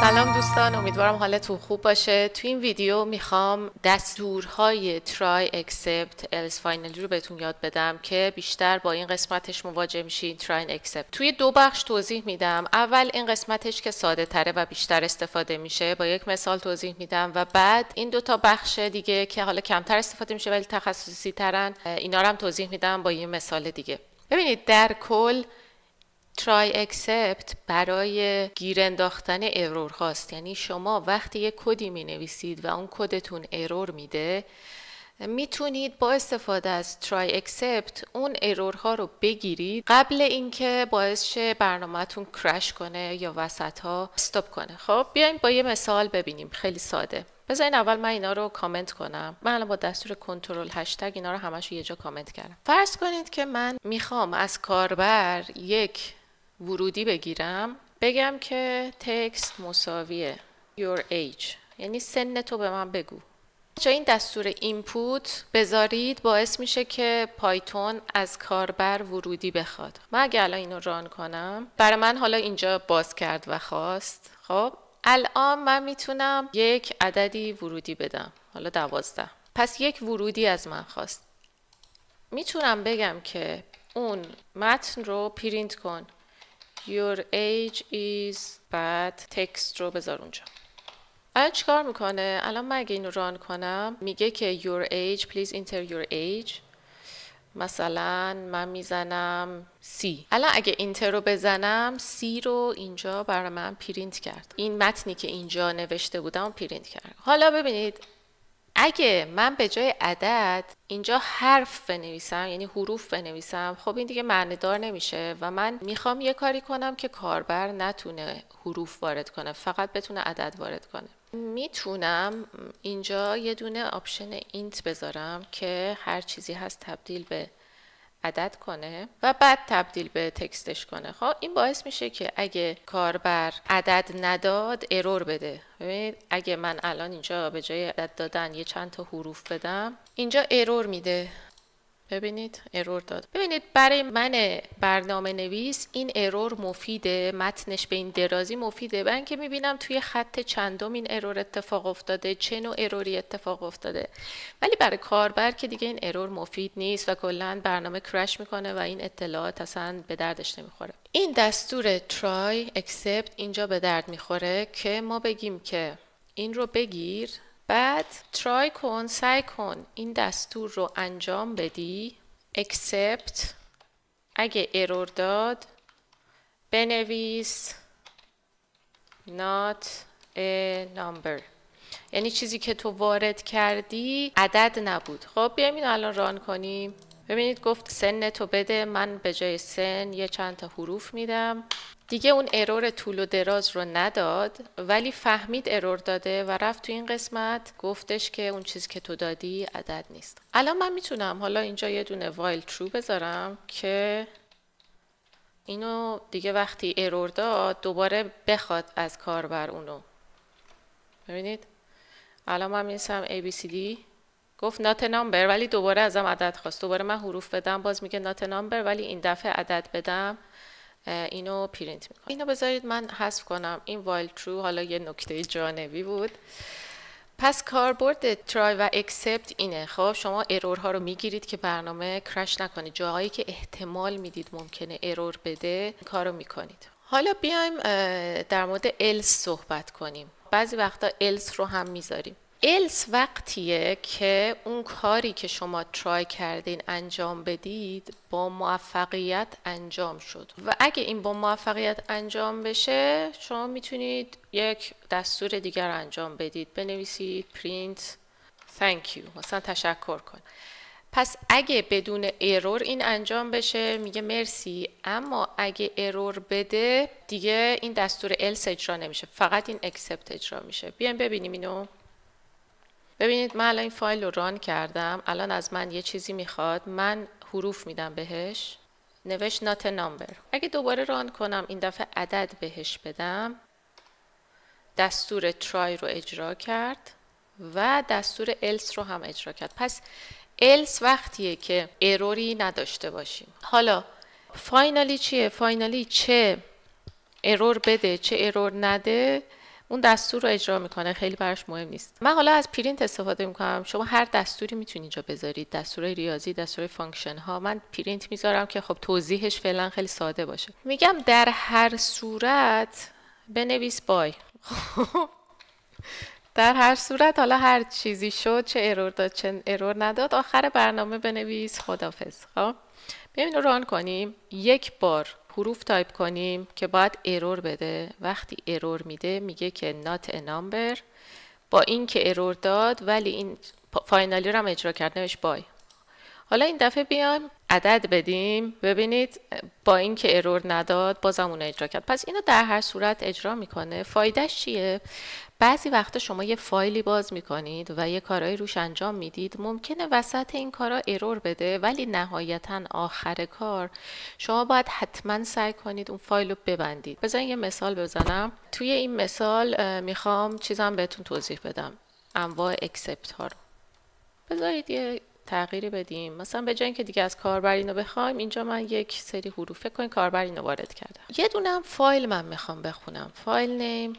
سلام دوستان امیدوارم حالتون خوب باشه. تو این ویدیو می‌خوام دستورهای try accept else finally رو بهتون یاد بدم که بیشتر با این قسمتش مواجه میشین. Try accept. توی دو بخش توضیح میدم. اول این قسمتش که ساده تره و بیشتر استفاده میشه. با یک مثال توضیح میدم و بعد این دو تا بخش دیگه که حالا کمتر استفاده میشه ولی تخصصی ترن اینا رو هم توضیح میدم با یه مثال دیگه. ببینید در کل try except برای گیر انداختن error هاست. یعنی شما وقتی یک کدی می نویسید و اون کدتون error میده می‌تونید با استفاده از try except اون error ها رو بگیرید. قبل اینکه باعث شه برنامهتون crash کنه یا وسط ها stop کنه. خب بیایم با یه مثال ببینیم. خیلی ساده. بذارین اول من اینا رو کامنت کنم. من الان با دستور کنترل هشتگ اینا رو همش یه جا کامنت کردم. فرض کنید که من می‌خوام از کاربر یک ورودی بگیرم بگم که تکست مساویه. Your age. یعنی سن تو به من بگو. جا این دستور اینپوت بذارید باعث میشه که پایتون از کاربر ورودی بخواد. من اگه الان اینو ران کنم برای من حالا اینجا باز کرد و خواست. خب الان من می‌تونم یک عددی ورودی بدم. حالا دوازده. پس یک ورودی از من خواست. می‌تونم بگم که اون متن رو پرینت کن. Your age is bad. text رو بذار اونجا. الان چیکار می‌کنه؟ الان من اگه اینو run کنم میگه که your age please enter your age. مثلا من می‌زنم سی الان اگه enter رو بزنم سی رو اینجا برای من پرینت کرد. این متنی که اینجا نوشته بودم پرینت کرد. حالا ببینید اگه من به جای عدد اینجا حرف بنویسم یعنی حروف بنویسم خب این دیگه معنی دار نمیشه و من می‌خوام یه کاری کنم که کاربر نتونه حروف وارد کنه فقط بتونه عدد وارد کنه. می‌تونم اینجا یه دونه option int بذارم که هر چیزی هست تبدیل به عدد کنه و بعد تبدیل به text ش کنه. خب این باعث میشه که اگه کاربر عدد نداد error بده. ببینید اگه من الان اینجا به جای عدد دادن یه چند تا حروف بدم اینجا error میده. ببینید error داد. ببینید برای من برنامه نویس این error مفیده متنش به این درازی مفیده. من که می‌بینم توی خط چندم این error اتفاق افتاده چه نوع error ی اتفاق افتاده. ولی برای کاربر که دیگه این error مفید نیست و کلا برنامه crash می‌کنه و این اطلاعات اصلا به دردش نمی‌خوره. این دستور try except اینجا به درد می‌خوره که ما بگیم که این رو بگیر بعد try کن سعی کن این دستور رو انجام بدی. Except. اگه error داد بنویس. Not a number. یعنی چیزی که تو وارد کردی عدد نبود. خب بیایم اینو الان run کنیم. ببینید گفت سن تو بده من به جای سن یه چند تا حروف میدم. دیگه اون error طول و دراز رو نداد ولی فهمید error داده و رفت تو این قسمت. گفتش که اون چیزی که تو دادی عدد نیست. الان من می‌تونم حالا اینجا یه دونه while true بذارم که اینو دیگه وقتی error داد دوباره بخواد از کاربر اونو. ببینید؟ الان من می‌نویسم ABCD گفت not number ولی دوباره ازم عدد خواست. دوباره من حروف بدم باز میگه not number ولی این دفعه عدد بدم. اینو پرینت می‌کنم. اینو بذارید من حذف کنم. این while true حالا یه نکته جانبی بود. پس کاربرد try و except اینه. خب شما error ها رو می‌گیرید که برنامه crash نکنید جاهایی که احتمال می‌دید ممکنه error بده کار رو می‌کنید. حالا بیایم در مورد else صحبت کنیم. بعضی وقتا else رو هم می‌ذاریم. else وقتیه که اون کاری که شما try کردین انجام بدید با موفقیت انجام شد. و اگه این با موفقیت انجام بشه شما می‌تونید یک دستور دیگر انجام بدید. بنویسید print thank you. مثلا تشکر کن. پس اگه بدون error این انجام بشه میگه مرسی. اما اگه error بده دیگه این دستور else اجرا نمیشه. فقط این except اجرا میشه. بیایم ببینیم اینو. ببینید من الان این فایل رو run کردم. الان از من یه چیزی می‌خواد. من حروف میدم بهش. نوشت not number اگه دوباره run کنم این دفعه عدد بهش بدم. دستور try رو اجرا کرد و دستور else رو هم اجرا کرد. پس else وقتیه که error ی نداشته باشیم. حالا finally چیه؟ finally چه error بده چه error نده؟ اون دستور رو اجرا می‌کنه خیلی براش مهم نیست. من حالا از پرینت استفاده می‌کنم. شما هر دستوری می‌تونید اینجا بذارید. دستور ریاضی دستور function ها من پرینت می‌ذارم که خب توضیحش فعلا خیلی ساده باشه. میگم در هر صورت بنویس bye. در هر صورت حالا هر چیزی شد چه error داد چه error نداد آخر برنامه بنویس خدافز خب؟ بیایم رو run کنیم. یک بار حروف تایپ کنیم که باید error بده. وقتی error میده میگه که not a number. با این که error داد ولی این finally رو هم اجرا کرد نوشت bye حالا این دفعه بیایم عدد بدیم. ببینید با اینکه error نداد بازم اون اجرا کرد. پس اینو در هر صورت اجرا می‌کنه. فایدهش چیه؟ بعضی وقتا شما یه فایلی باز می‌کنید و یه کارهایی روش انجام می‌دید. ممکنه وسط این کارا error بده ولی نهایتا آخر کار شما باید حتما سعی کنید اون فایل رو ببندید. بذارین یه مثال بزنم. توی این مثال می‌خوام چیزم بهتون توضیح بدم. انواع except ها رو. بذارید یه تغییری بدیم. مثلا به جای که دیگه از کاربر اینو بخوایم اینجا من یک سری حروف فکر کنید کاربر اینو وارد کرده یه دونم فایل من می‌خوام بخونم. file name.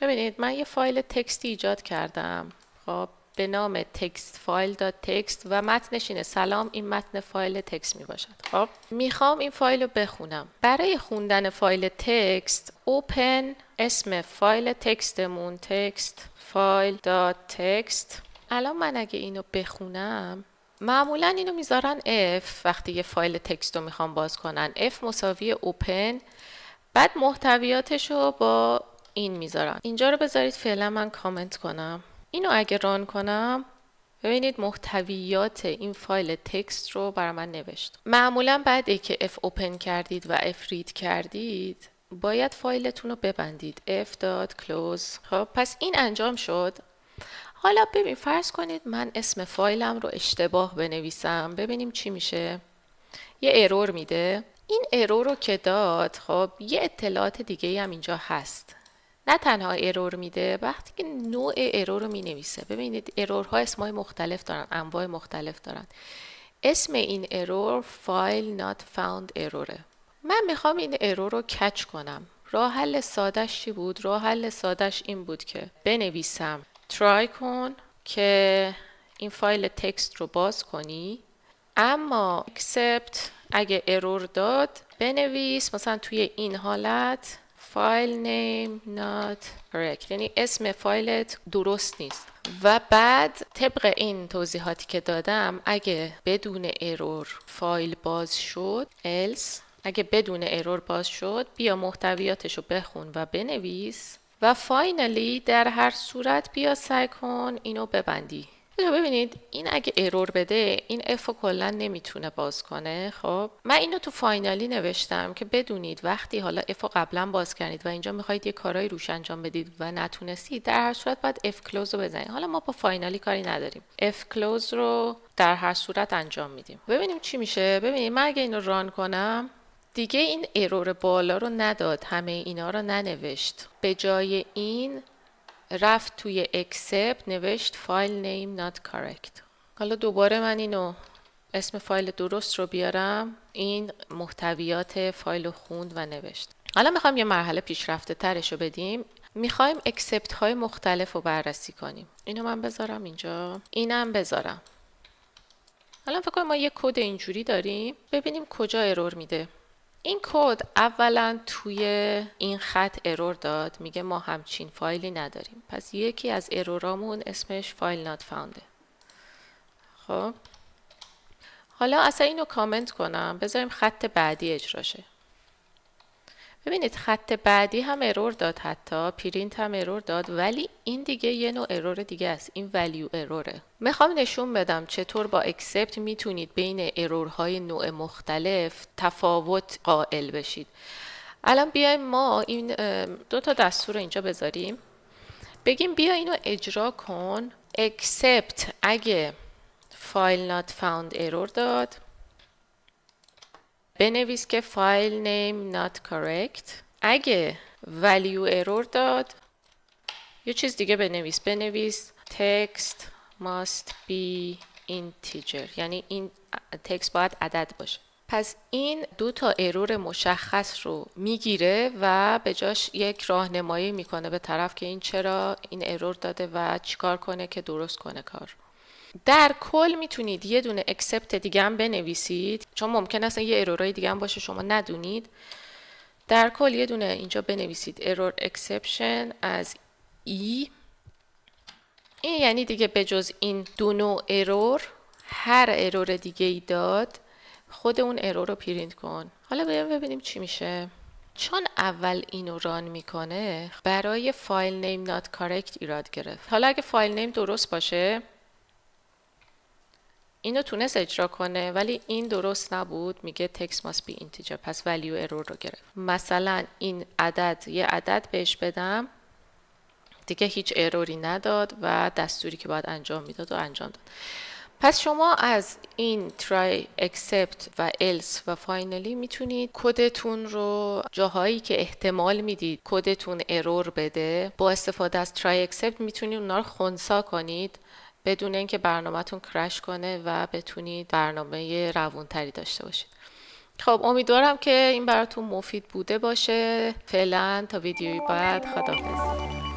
ببینید من یه فایل تکستی ایجاد کردم. خب به نام text file dot text و متنش اینه سلام این متن فایل تکست می باشد خب می‌خوام این فایل رو بخونم. برای خوندن فایل تکست open اسم فایل text مون text file dot text. الان من اگه اینو بخونم معمولا اینو می‌ذارن F وقتی یه فایل تکست رو می‌خوام باز کنن. F مساوی اوپن بعد محتویاتش رو با این می‌ذارن. اینجا رو بذارید فعلا من کامنت کنم. اینو اگه ران کنم ببینید محتویات این فایل تکست رو برای من نوشت. معمولا بعد که F اوپن کردید و F رید کردید باید فایلتون رو ببندید. F.close خب پس این انجام شد. حالا ببین فرض کنید من اسم فایلم رو اشتباه بنویسم. ببینیم چی میشه. یه error میده. این error رو که داد خب یه اطلاعات دیگه هم اینجا هست. نه تنها error میده وقتی که نوع error رو می نویسه ببینید error ها اسمای مختلف دارن انواع مختلف دارن. اسم این error file not found error ه من می‌خوام این error رو catch کنم. راه حل سادش چی بود؟ راه حل سادش این بود که بنویسم. try کن که این فایل text رو باز کنی. اما except اگه error داد بنویس. مثلا توی این حالت file name not correct. یعنی اسم فایلت درست نیست. و بعد طبق این توضیحاتی که دادم اگه بدون error فایل باز شد else اگه بدون error باز شد بیا محتویاتش رو بخون و بنویس. و finally در هر صورت بیا سعی کن اینو ببندی. ببینید این اگه error بده این f رو کلا نمی‌تونه باز کنه خب؟ من اینو تو finally نوشتم که بدونید وقتی حالا f رو قبلا باز کردید و اینجا می‌خواید یه کارهای روش انجام بدید و نتونستید در هر صورت باید f close رو بزنید. حالا ما با finally کاری نداریم. f close رو در هر صورت انجام میدیم. ببینیم چی میشه. ببینید من اگه اینو run کنم دیگه این error بالا رو نداد همه اینا رو ننوشت. به جای این رفت توی except نوشت file name not correct حالا دوباره من اینو اسم فایل درست رو بیارم. این محتویات فایل رو خوند و نوشت. حالا می‌خوایم یه مرحله پیشرفته ترش رو بدیم. می‌خوایم except های مختلف رو بررسی کنیم. اینو من بذارم اینجا. اینم بذارم. حالا فکر کنیم ما یه کد اینجوری داریم. ببینیم کجا error میده. این کد اولا توی این خط error داد میگه ما همچین فایلی نداریم. پس یکی از error امون اسمش file not found ه خب. حالا اصلا اینو کامنت کنم. بذاریم خط بعدی اجراشه. ببینید خط بعدی هم error داد حتی پرینت هم error داد ولی این دیگه یه نوع error دیگه است. این value error ه می‌خوام نشون بدم چطور با except می‌تونید بین error های نوع مختلف تفاوت قائل بشید. الان بیایم ما این دو تا دستور رو اینجا بذاریم. بگیم بیا اینو اجرا کن. except اگه فایل not found error داد. بنویس که فایل name not correct. اگه value error داد یه چیز دیگه بنویس. بنویس text must be integer. یعنی این text باید عدد باشه. پس این دو تا error مشخص رو می‌گیره و به جاش یک راهنمایی می‌کنه به طرف که این چرا این error داده و چیکار کنه که درست کنه کار. در کل می‌تونید یه دونه except دیگه هم بنویسید. چون ممکن است یه error ای دیگه هم باشه شما ندونید. در کل یه دونه اینجا بنویسید error exception as e این یعنی دیگه به جز این دو نوع error هر error دیگه ای داد خود اون error رو پرینت کن. حالا بریم ببینیم چی میشه. چون اول اینو run می‌کنه برای file name not correct ایراد گرفت. حالا اگه file name درست باشه اینو تونست اجرا کنه ولی این درست نبود. میگه text must be integer پس value error رو گرفت. مثلا این عدد یه عدد بهش بدم دیگه هیچ اروری نداد و دستوری که باید انجام می‌داد و انجام داد. پس شما از این try accept و else و finally می‌تونید کدتون رو جاهایی که احتمال می‌دید کدتون ارور بده با استفاده از try accept می‌تونید اونا رو خونسا کنید. بدون اینکه برنامهتون کرش کنه و بتونید برنامه روونتری داشته باشید خب امیدوارم که این براتون مفید بوده باشه. فعلا تا ویدیوی بعد خداحافظ.